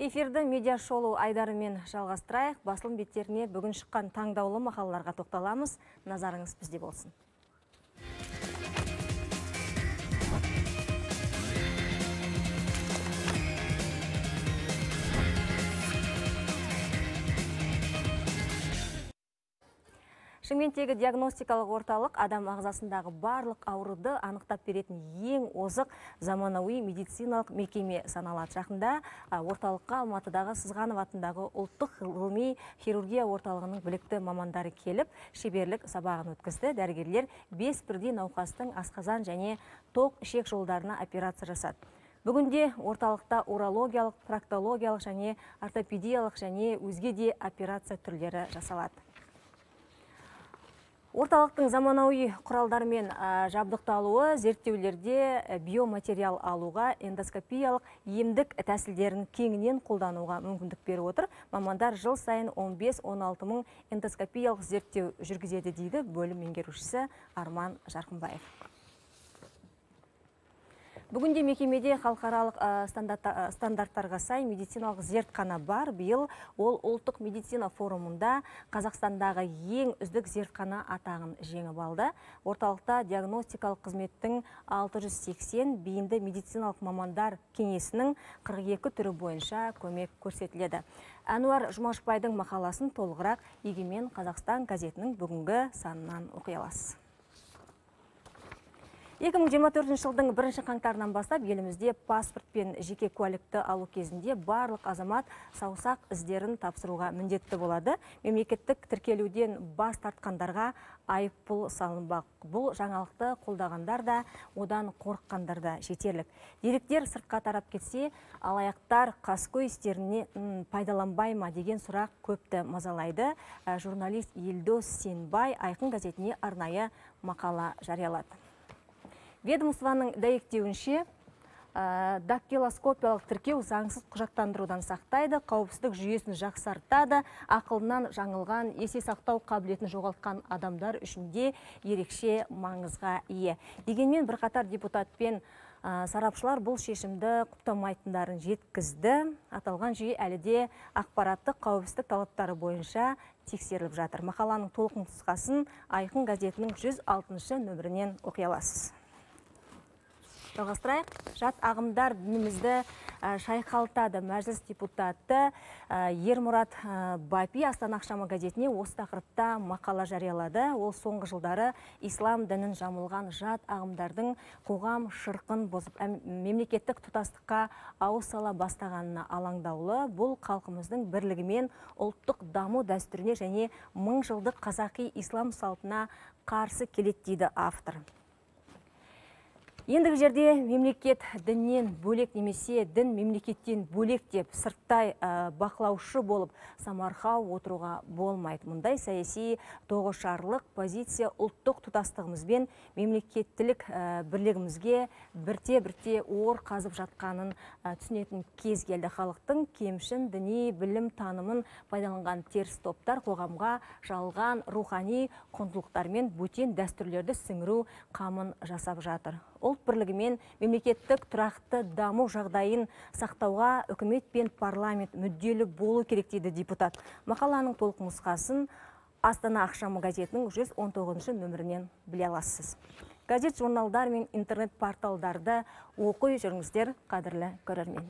Эфирді медиа шолу айдарымен жалғастырайық. Басылым беттеріне бүгін шыққан таңдаулы мақалаларға тоқталамыз. Назарыңыз бізде болсын. Шымкенттегі диагностикалық орталық адам ағзасындағы барлық ауруды анықтап беретін ең озық заманауи медициналық мекеме саналады. Жақында орталыққа Алматыдағы Сызғанов атындағы ұлттық ғылыми хирургия орталығының білікті мамандары келіп, шеберлік сабағын өткізді. Дәрігерлер бес бірдей науқастың асқазан және тоқ ішек жолдарына операция жасады. Бүгінде орталықта урологиялық, проктологиялық және ортопедиялық және өзге де операция түрлері жасалады. Орталықтың заманауи құралдармен жабдықталуы зерттеулерде биоматериал алуға эндоскопиялық емдік тәсілдерін кеңінен қолдануға мүмкіндік беріп отыр. Мамандар жыл сайын 15-16 мың эндоскопиялық зерттеу жүргізеді дейді бөлім меңгерушісі Арман Жарқынбаев. Бүгінде мекемеде халықаралық стандарттарға сай медициналық зертхана бар. Биыл ол ұлттық медицина форумында Қазақстандағы ең үздік зертхана атағын жеңіп алды. Орталықта диагностикалық қызметтің 680 бейінді медициналық мамандар кеңесінің 42 түрі бойынша көмек көрсетіледі. Әнуар Жұмашбайдың мақаласын толығырақ Егемен Қазақстан газетінің бүгінгі санынан оқи аласыз. 2024 жылдың бірінші қаңтарынан бастап елімізде паспорт пен жеке куәлікті алу кезінде барлық азамат саусақ іздерін тапсыруға міндетті болады. Мемлекеттік тіркелуден бас тартқандарға айыппұл салынбақ. Бұл жаңалықты қолдағандар да, одан қорыққандар да жетерлік. Деректер сыртқа тарап кетсе, алаяқтар қаскөй істеріне пайдаланбай ма деген сұрақ көпті мазалайды. Журналист Елдос Сенбай айқын газетіне арнайы мақала жариялады. Ведомствоның дәйектеуінше дактилоскопиялық тіркеу заңсыз құжаттандырудан сақтайды, қауіпсіздік жүйесін жақсартады, ақылынан жаңылған, есе сақтау қабілетін жоғалтқан адамдар үшінде ерекше маңызға ие. Дегенмен бірқатар депутатпен сарапшылар бұл шешімді құптамайтындарын жеткізді. Аталған жүйе әліде ақпараттық қауіпсіздік талаптары бойынша тексеріліп жатыр. Мақаланың толық нұсқасын Айқын газетінің 106 нөмірінен оқи аласыз жалғастырайық. Жат ағымдар дінімізді шайқалтады. Мәжіліс депутаты ермұрат бапи астана ақшама газетіне осы тақырыпта мақала жариялады. Ол соңғы жылдары ислам дінін жамылған жат ағымдардың қоғам шырқын бұзып мемлекеттік тұтастыққа ауыз сала бастағанына алаңдаулы. Бұл халқымыздың бірлігі мен ұлттық даму дәстүріне және мың жылдық қазақи ислам салтына қарсы келеді дейді автор. Ендігі жерде мемлекет діннен бөлек немесе дін мемлекеттен бөлек деп сырттай бақылаушы болып самархау отыруға болмайды. Мұндай саяси тоғышарлық позиция ұлттық тұтастығымызбен мемлекеттілік бірлігімізге бірте-бірте ор қазып жатқанын түсінетін кез келді халықтың кемшін діни білім танымын пайдаланған теріс топтар қоғамға жалған рухани құндылықтармен бөтен дәстүрлерді сіңіру қамын жасап жатыр ұлт бірлігімен мемлекеттік тұрақты даму жағдайын сақтауға үкімет пен парламент мүдделі болу керек дейді депутат. Мақаланың толық нұсқасын Астана ақшамы газетінің 119 нөмірінен біле аласыз. Газет журналдар мен интернет порталдарды оқи жүріңіздер қадірлі көрермен.